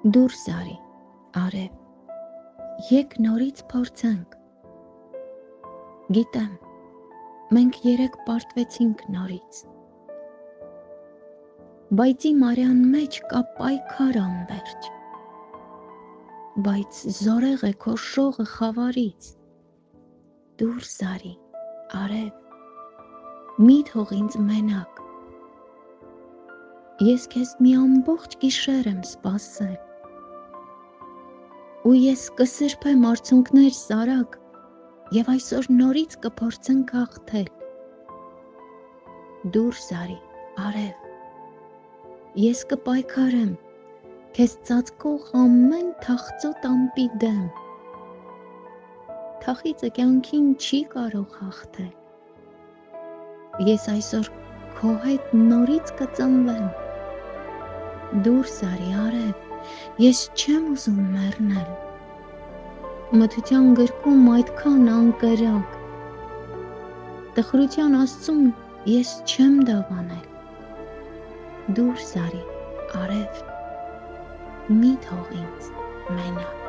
Դուրս արի, արև, եկ նորից փորձենք։ Գիտեմ, մենք երեք պարտվեցինք նորից։ Բայց իմ արյան մեջ կա պայքար անվերջ։ Բայց զորեղ է քո շողը խավարից։ Դուրս արի, արև, մի թող ինձ մենակ Ես քեզ մի ամբողջ գիշեր եմ սպասել։ Ու ես կսրբեմ արցունքներ սարակ, եւ այսօր նորից կփորձենք հաղթել։ Դուրս արի, արև։ Ես կպայքարեմ քեզ ծածկող ամեն թախծոտ ամպի դեմ։ Թախիծը կյանքին չի կարող հաղթել։ Ես այսօր քո հետ նորից կծնվեմ դուրս արի արև, ես չեմ ուզում մեռնել։ Մթության գրքում այդքան անկրակ։ Տխրության աստծուն ես չեմ դավանել։ Դուրս արի, արև, մի թող ինձ մենակ։